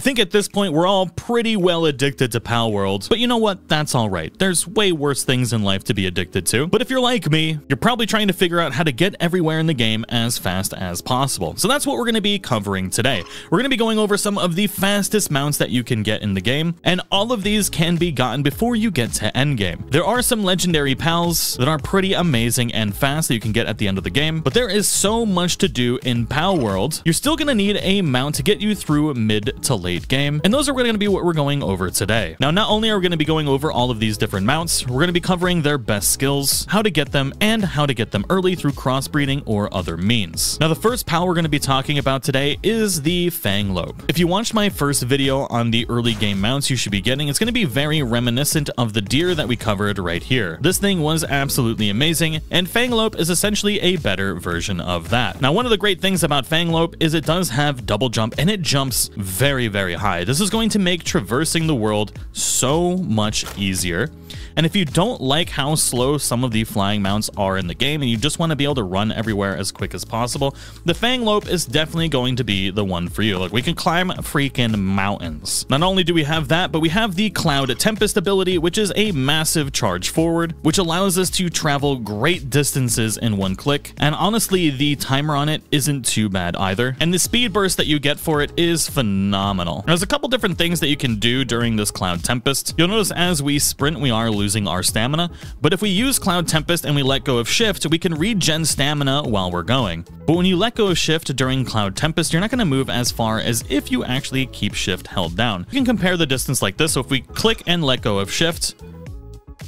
I think at this point we're all pretty well addicted to Palworld, but you know what? That's alright. There's way worse things in life to be addicted to. But if you're like me, you're probably trying to figure out how to get everywhere in the game as fast as possible. So that's what we're going to be covering today. We're going to be going over some of the fastest mounts that you can get in the game, and all of these can be gotten before you get to endgame. There are some legendary pals that are pretty amazing and fast that you can get at the end of the game, but there is so much to do in Palworld. You're still going to need a mount to get you through mid to late game, and those are really going to be what we're going over today. Now, not only are we going to be going over all of these different mounts, we're going to be covering their best skills, how to get them, and how to get them early through crossbreeding or other means. Now, the first pal we're going to be talking about today is the Fanglope. If you watched my first video on the early game mounts you should be getting, it's going to be very reminiscent of the deer that we covered right here. This thing was absolutely amazing, and Fanglope is essentially a better version of that. Now, one of the great things about Fanglope is it does have double jump, and it jumps very, very high. This is going to make traversing the world so much easier. And if you don't like how slow some of the flying mounts are in the game and you just want to be able to run everywhere as quick as possible, the Fanglope is definitely going to be the one for you. Like we can climb freaking mountains. Not only do we have that, but we have the Cloud Tempest ability, which is a massive charge forward, which allows us to travel great distances in one click. And honestly, the timer on it isn't too bad either. And the speed burst that you get for it is phenomenal. There's a couple different things that you can do during this Cloud Tempest. You'll notice as we sprint, we are losing our stamina, but if we use Cloud Tempest and we let go of Shift, we can regen stamina while we're going. But when you let go of Shift during Cloud Tempest, you're not going to move as far as if you actually keep Shift held down. You can compare the distance like this, so if we click and let go of Shift,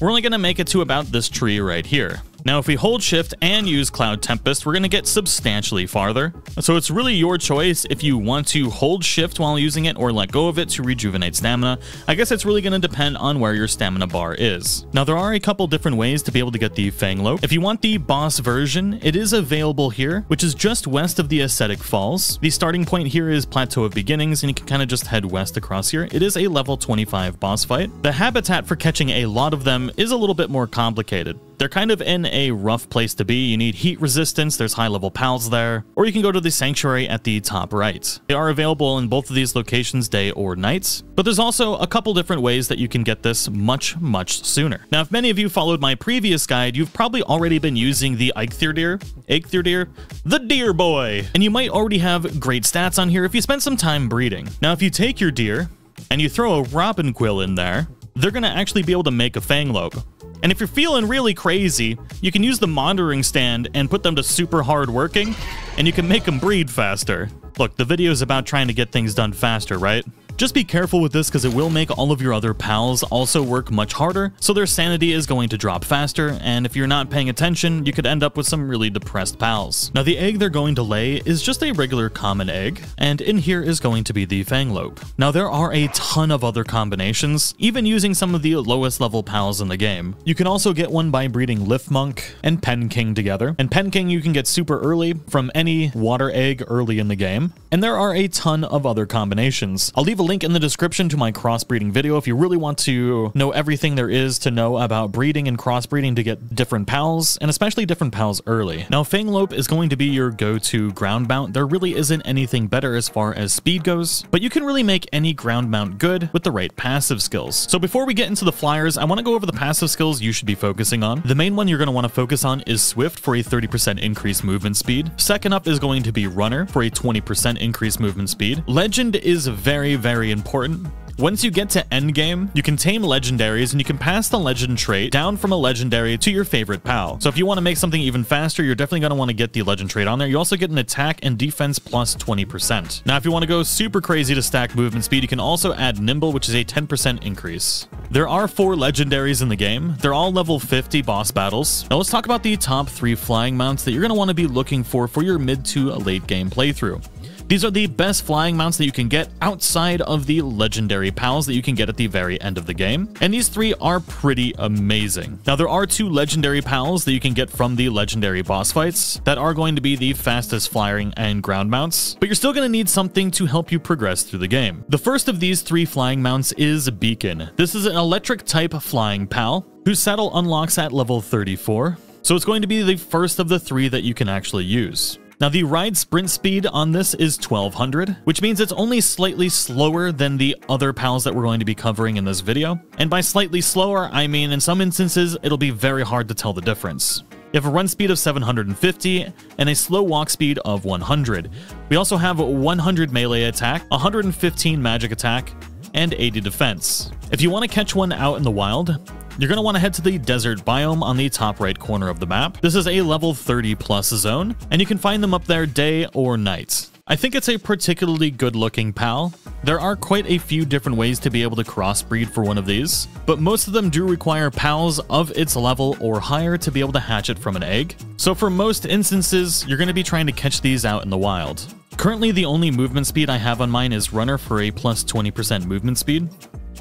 we're only going to make it to about this tree right here. Now, if we hold shift and use Cloud Tempest, we're going to get substantially farther. So it's really your choice if you want to hold shift while using it or let go of it to rejuvenate stamina. I guess it's really going to depend on where your stamina bar is. Now, there are a couple different ways to be able to get the Fanglope. If you want the boss version, it is available here, which is just west of the Ascetic Falls. The starting point here is Plateau of Beginnings, and you can kind of just head west across here. It is a level 25 boss fight. The habitat for catching a lot of them is a little bit more complicated. They're kind of in a rough place to be. You need heat resistance, there's high level pals there, or you can go to the sanctuary at the top right. They are available in both of these locations day or night, but there's also a couple different ways that you can get this much, much sooner. Now, if many of you followed my previous guide, you've probably already been using the Eikthyrdeer, the deer boy, and you might already have great stats on here if you spend some time breeding. Now, if you take your deer and you throw a Robinquill in there, they're going to actually be able to make a fanglope. And if you're feeling really crazy, you can use the monitoring stand and put them to super hard working, and you can make them breed faster. Look, the video is about trying to get things done faster, right? Just be careful with this because it will make all of your other pals also work much harder, so their sanity is going to drop faster, and if you're not paying attention, you could end up with some really depressed pals. Now the egg they're going to lay is just a regular common egg, and in here is going to be the Fanglope. Now there are a ton of other combinations, even using some of the lowest level pals in the game. You can also get one by breeding Lifmunk and Penking together, and Penking you can get super early from any water egg early in the game, and there are a ton of other combinations. I'll leave a link in the description to my crossbreeding video if you really want to know everything there is to know about breeding and crossbreeding to get different pals, and especially different pals early. Now, Fanglope is going to be your go-to ground mount. There really isn't anything better as far as speed goes, but you can really make any ground mount good with the right passive skills. So before we get into the flyers, I want to go over the passive skills you should be focusing on. The main one you're going to want to focus on is Swift for a 30% increased movement speed. Second up is going to be Runner for a 20% increased movement speed. Legend is very, very very important. Once you get to endgame, you can tame legendaries and you can pass the legend trait down from a legendary to your favorite pal. So if you want to make something even faster, you're definitely going to want to get the legend trait on there. You also get an attack and defense plus 20%. Now, if you want to go super crazy to stack movement speed, you can also add nimble, which is a 10% increase. There are four legendaries in the game. They're all level 50 boss battles. Now let's talk about the top three flying mounts that you're going to want to be looking for for your mid to late game playthrough. These are the best flying mounts that you can get outside of the legendary pals that you can get at the very end of the game, and these three are pretty amazing. Now, there are two legendary pals that you can get from the legendary boss fights that are going to be the fastest flying and ground mounts, but you're still going to need something to help you progress through the game. The first of these three flying mounts is Beakon. This is an electric type flying pal whose saddle unlocks at level 34, so it's going to be the first of the three that you can actually use. Now the ride sprint speed on this is 1200, which means it's only slightly slower than the other pals that we're going to be covering in this video. And by slightly slower, I mean in some instances, it'll be very hard to tell the difference. You have a run speed of 750 and a slow walk speed of 100. We also have 100 melee attack, 115 magic attack, and 80 defense. If you want to catch one out in the wild, you're going to want to head to the desert biome on the top right corner of the map. This is a level 30 plus zone, and you can find them up there day or night. I think it's a particularly good looking pal. There are quite a few different ways to be able to crossbreed for one of these, but most of them do require pals of its level or higher to be able to hatch it from an egg. So for most instances, you're going to be trying to catch these out in the wild. Currently, the only movement speed I have on mine is runner for a plus 20% movement speed.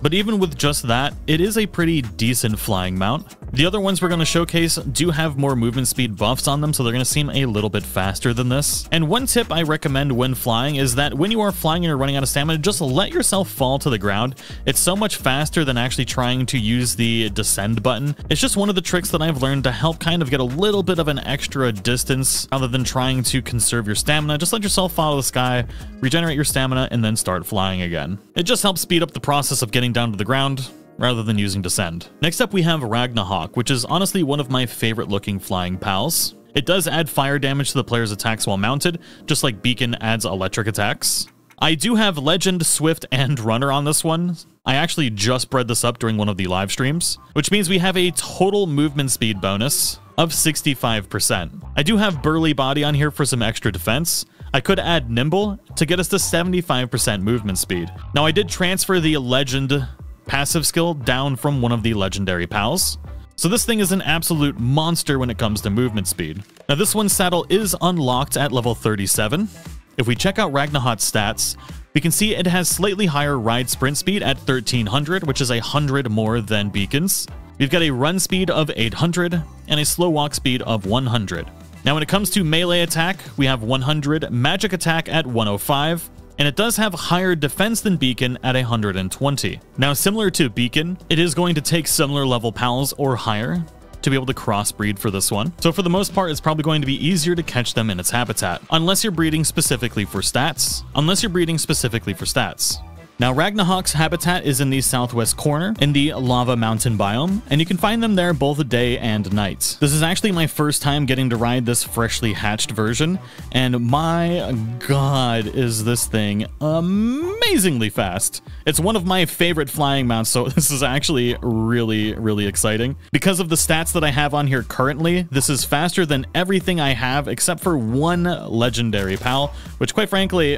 But even with just that, it is a pretty decent flying mount. The other ones we're going to showcase do have more movement speed buffs on them, so they're going to seem a little bit faster than this. And one tip I recommend when flying is that when you are flying and you're running out of stamina, just let yourself fall to the ground. It's so much faster than actually trying to use the descend button. It's just one of the tricks that I've learned to help kind of get a little bit of an extra distance rather than trying to conserve your stamina. Just let yourself fall to the sky, regenerate your stamina, and then start flying again. It just helps speed up the process of getting down to the ground, rather than using Descend. Next up we have Ragnahawk, which is honestly one of my favorite looking flying pals. It does add fire damage to the player's attacks while mounted, just like Beakon adds electric attacks. I do have Legend, Swift, and Runner on this one. I actually just bred this up during one of the live streams, which means we have a total movement speed bonus of 65%. I do have Burly Body on here for some extra defense. I could add Nimble to get us to 75% movement speed. Now I did transfer the Legend passive skill down from one of the legendary pals. So this thing is an absolute monster when it comes to movement speed. Now this one's saddle is unlocked at level 37. If we check out Ragnahawk's stats, we can see it has slightly higher ride sprint speed at 1300, which is a 100 more than Beakon's. We've got a run speed of 800 and a slow walk speed of 100. Now when it comes to melee attack, we have 100, magic attack at 105, and it does have higher defense than Beakon at 120. Now, similar to Beakon, it is going to take similar level pals or higher to be able to crossbreed for this one. So for the most part, it's probably going to be easier to catch them in its habitat, unless you're breeding specifically for stats. Unless you're breeding specifically for stats. Now, Ragnahawk's habitat is in the southwest corner in the lava mountain biome, and you can find them there both day and night. This is actually my first time getting to ride this freshly hatched version, and my god, is this thing amazingly fast. It's one of my favorite flying mounts, so this is actually really, really exciting. Because of the stats that I have on here currently, this is faster than everything I have except for one legendary pal, which quite frankly,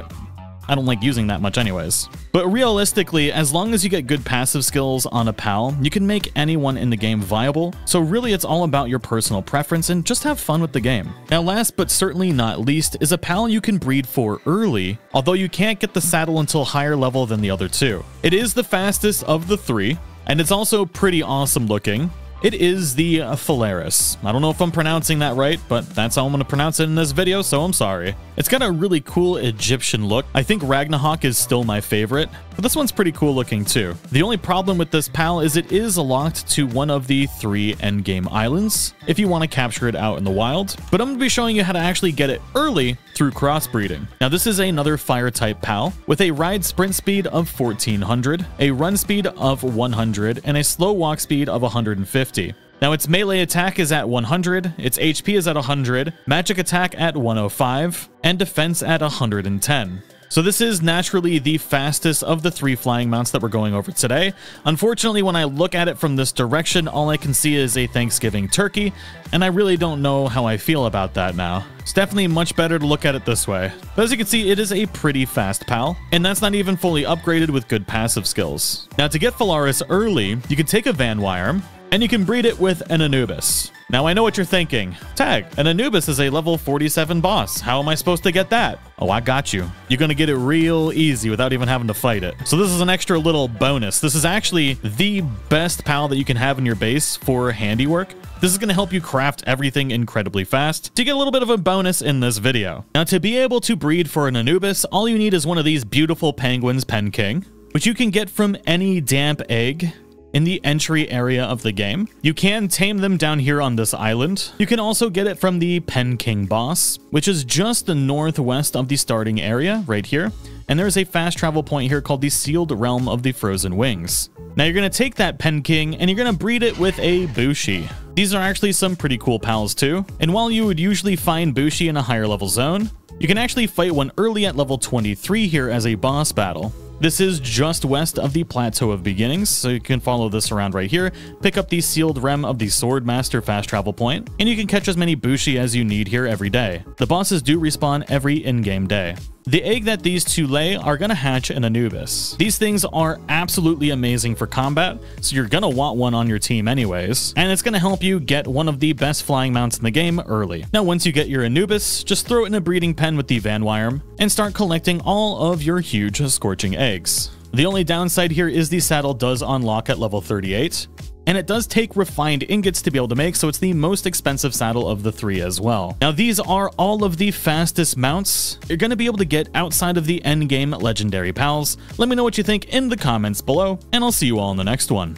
I don't like using that much anyways. But realistically, as long as you get good passive skills on a pal, you can make anyone in the game viable, so really it's all about your personal preference and just have fun with the game. Now last but certainly not least is a pal you can breed for early, although you can't get the saddle until higher level than the other two. It is the fastest of the three, and it's also pretty awesome looking. It is the uh, Faleris. I don't know if I'm pronouncing that right, but that's how I'm going to pronounce it in this video, so I'm sorry. It's got a really cool Egyptian look. I think Ragnahawk is still my favorite, but this one's pretty cool looking too. The only problem with this PAL is it is locked to one of the three endgame islands if you want to capture it out in the wild, but I'm going to be showing you how to actually get it early through crossbreeding. Now this is another fire type PAL with a ride sprint speed of 1400, a run speed of 100, and a slow walk speed of 150. Now its melee attack is at 100, its HP is at 100, magic attack at 105, and defense at 110. So this is naturally the fastest of the three flying mounts that we're going over today. Unfortunately, when I look at it from this direction, all I can see is a Thanksgiving turkey, and I really don't know how I feel about that now. It's definitely much better to look at it this way. But as you can see, it is a pretty fast pal, and that's not even fully upgraded with good passive skills. Now to get Faleris early, you can take a Vanwyrm, and you can breed it with an Anubis. Now I know what you're thinking. Tag, an Anubis is a level 47 boss. How am I supposed to get that? Oh, I got you. You're gonna get it real easy without even having to fight it. So this is an extra little bonus. This is actually the best pal that you can have in your base for handiwork. This is going to help you craft everything incredibly fast to get a little bit of a bonus in this video. Now to be able to breed for an Anubis, all you need is one of these beautiful penguins Penking, which you can get from any damp egg in the entry area of the game. You can tame them down here on this island. You can also get it from the Penking boss, which is just the northwest of the starting area right here. And there's a fast travel point here called the Sealed Realm of the Frozen Wings. Now you're going to take that Penking and you're going to breed it with a Bushi. These are actually some pretty cool pals too. And while you would usually find Bushi in a higher level zone, you can actually fight one early at level 23 here as a boss battle. This is just west of the Plateau of Beginnings, so you can follow this around right here, pick up the Sealed Realm of the Swordmaster fast travel point, and you can catch as many Bushi as you need here every day. The bosses do respawn every in-game day. The egg that these two lay are going to hatch an Anubis. These things are absolutely amazing for combat, so you're going to want one on your team anyways, and it's going to help you get one of the best flying mounts in the game early. Now once you get your Anubis, just throw it in a breeding pen with the Vanwyrm, and start collecting all of your huge Scorching eggs. The only downside here is the saddle does unlock at level 38, and it does take refined ingots to be able to make, so it's the most expensive saddle of the three as well. Now, these are all of the fastest mounts you're going to be able to get outside of the endgame legendary pals. Let me know what you think in the comments below, and I'll see you all in the next one.